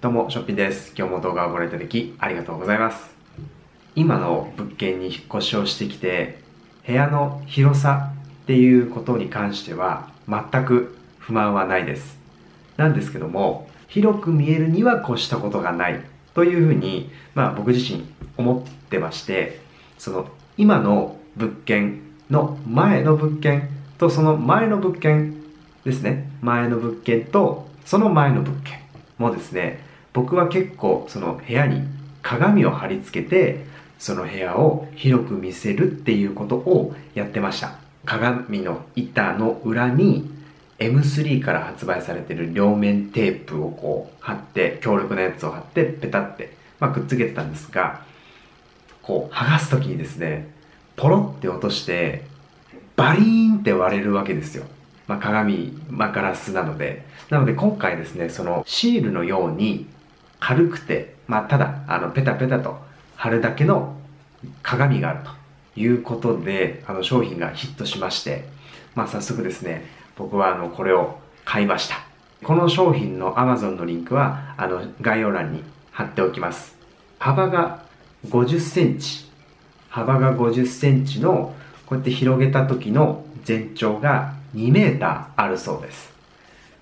どうも、ショッピンです。今日も動画をご覧いただきありがとうございます。今の物件に引っ越しをしてきて、部屋の広さっていうことに関しては全く不満はないです。なんですけども、広く見えるには越したことがないというふうに、まあ僕自身思ってまして、その今の物件の前の物件とその前の物件ですね。前の物件とその前の物件もですね、僕は結構その部屋に鏡を貼り付けてその部屋を広く見せるっていうことをやってました鏡の板の裏に M3 から発売されてる両面テープをこう貼って強力なやつを貼ってペタって、まあ、くっつけてたんですがこう剥がす時にですねポロって落としてバリーンって割れるわけですよまあ、鏡、まあ、ガラスなので。なので今回ですね、そのシールのように軽くて、まあ、ただ、あの、ペタペタと貼るだけの鏡があるということで、あの、商品がヒットしまして、まあ、早速ですね、僕はあの、これを買いました。この商品の Amazon のリンクは、あの、概要欄に貼っておきます。幅が50センチ。幅が50センチの、こうやって広げた時の全長が2メーターあるそうです。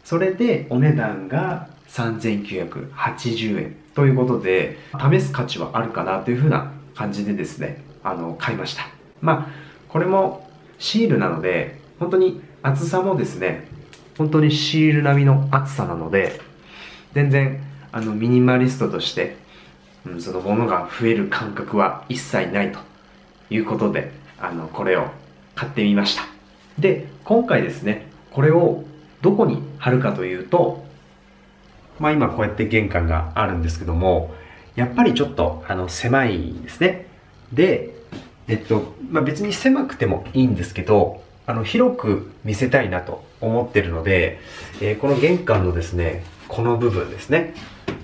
それでお値段が3980円ということで、試す価値はあるかなというふうな感じでですね、あの、買いました。まあ、これもシールなので、本当に厚さもですね、本当にシール並みの厚さなので、全然、あの、ミニマリストとして、うん、そのものが増える感覚は一切ないということで、あの、これを買ってみました。で、今回ですね、これをどこに貼るかというと、まあ今こうやって玄関があるんですけども、やっぱりちょっとあの狭いですね。で、えっと、まあ別に狭くてもいいんですけど、あの広く見せたいなと思ってるので、えー、この玄関のですね、この部分ですね。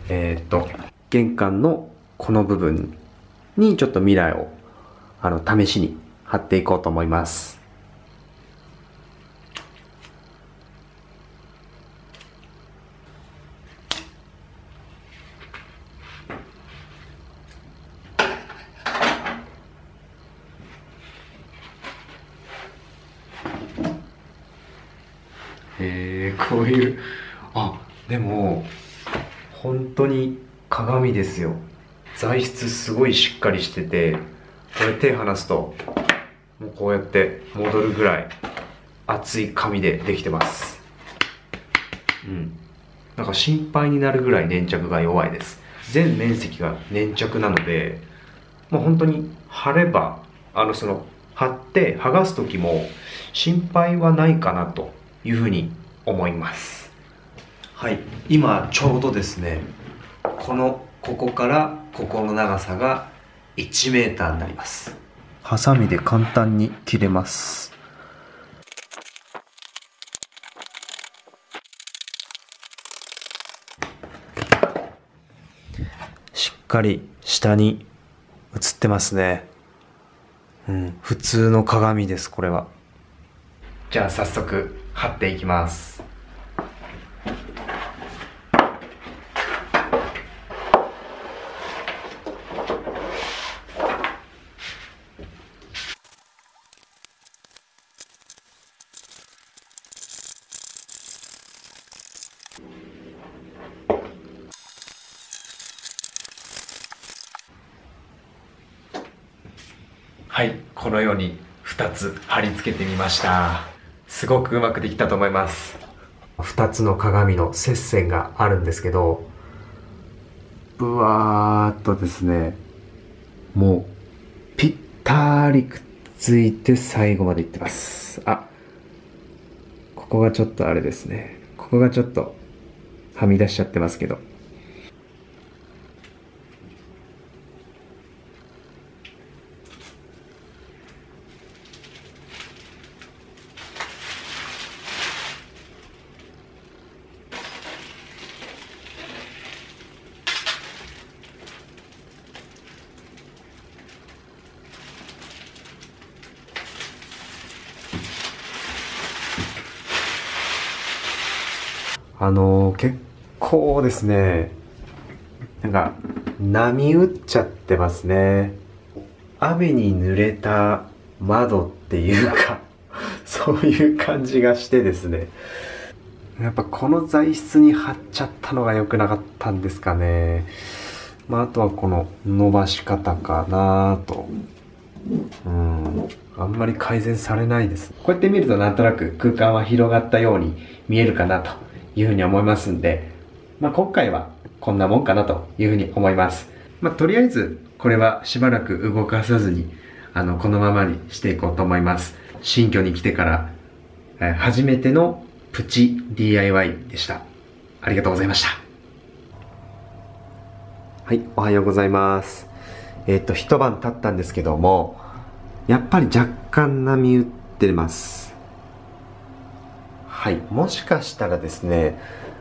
えー、っと、玄関のこの部分にちょっと未来をあの試しに貼っていこうと思います。へえこういう。あでも本当に鏡ですよ。材質すごいしっかりしててこれ手離すともうこうやって戻るぐらい厚い紙でできてます。うん。なんか心配になるぐらい粘着が弱いです。全面積が粘着なのでもう本当に貼ればあのその貼って剥がす時も心配はないかなというふうに思います。はい。今ちょうどですねこのここからここの長さが1メーターになります。ハサミで簡単に切れます。しっかり下に映ってますね。うん。普通の鏡ですこれは。じゃあ早速貼っていきますはい、このように2つ貼り付けてみました。すごくうまくできたと思います。2つの鏡の接線があるんですけど、ぶわーっとですね、もうぴったりくっついて最後までいってます。あ、ここがちょっとあれですね。ここがちょっとはみ出しちゃってますけど。あの、結構ですね、なんか波打っちゃってますね。雨に濡れた窓っていうか そういう感じがしてですね。やっぱこの材質に貼っちゃったのが良くなかったんですかね。まああとはこの伸ばし方かなと。うん。あんまり改善されないです。こうやって見るとなんとなく空間は広がったように見えるかなと。いうふうに思いますんでまあ今回はこんなもんかなというふうに思います。まあとりあえずこれはしばらく動かさずにあのこのままにしていこうと思います。新居に来てから、えー初めてのプチ DIY でした。ありがとうございました。はいおはようございます。えっ、と一晩経ったんですけどもやっぱり若干波打ってます。はい。もしかしたらですね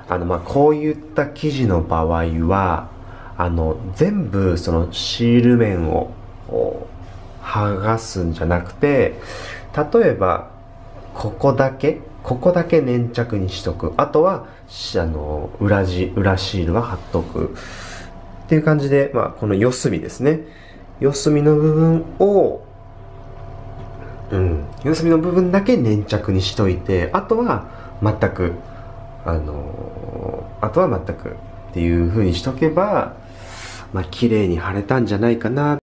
あのまあこういった生地の場合はあの全部そのシール面を剥がすんじゃなくて例えばここだけここだけ粘着にしとく。あとはあの裏地裏シールは貼っとく。っていう感じで、まあ、この四隅ですね。四隅の部分をうん。四隅の部分だけ粘着にしといてあとは全くあのあとは全くっていうふうにしとけばまあ綺麗に貼れたんじゃないかな。